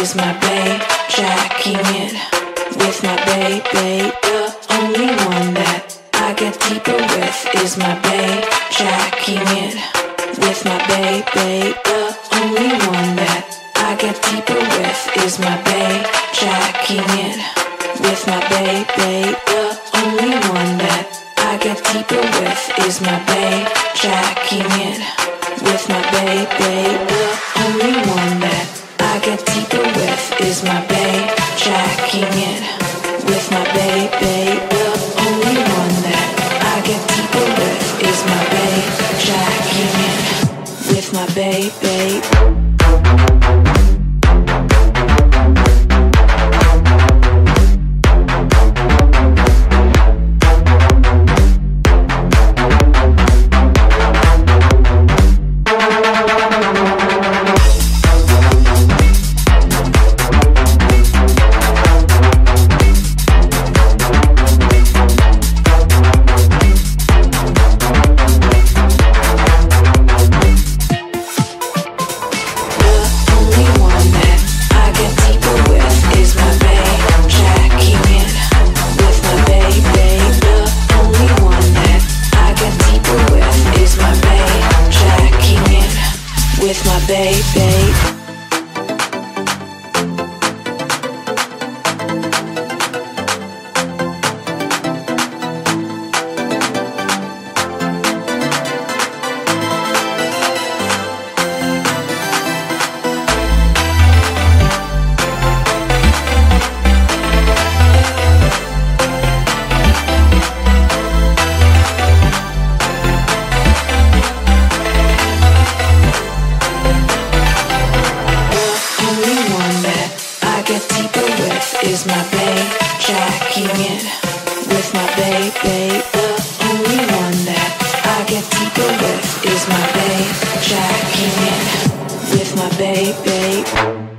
is my babe, jacking it with my babe, babe. The only one that I get deeper with is my babe, jacking it with my babe, babe. The only one that I get deeper with is my babe, jacking it with my babe, babe. The only one that I get deeper with is my babe, jacking it with my babe, babe. Is my babe, jacking it with my babe, babe. With my babe, babe. is my babe, jacking it with my babe, babe. The only one that I get deeper with is my babe, jacking it with my babe, babe.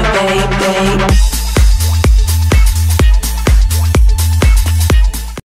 baby.